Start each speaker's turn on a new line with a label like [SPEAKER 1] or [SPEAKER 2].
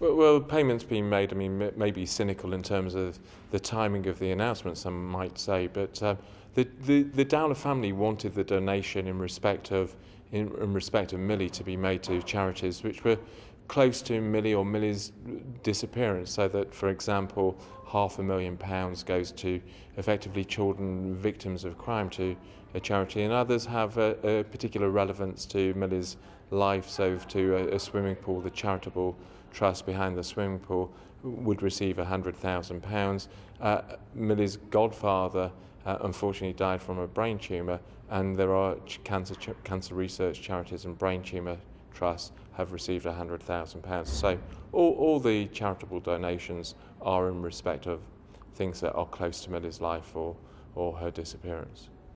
[SPEAKER 1] Well, well, payments being made, I mean, maybe cynical in terms of the timing of the announcement, some might say, but uh, the, the, the Dowler family wanted the donation in respect of in, in respect of Milly to be made to charities which were close to Milly or Milly's disappearance, so that, for example, half a million pounds goes to effectively children victims of crime to a charity, and others have a, a particular relevance to Milly's life, so to a, a swimming pool, the charitable trust behind the swimming pool would receive £100,000. Uh, Milly's godfather uh, unfortunately died from a brain tumour, and there are cancer, cancer research charities and brain tumour trusts have received £100,000. So all, all the charitable donations are in respect of things that are close to Milly's life or, or her disappearance.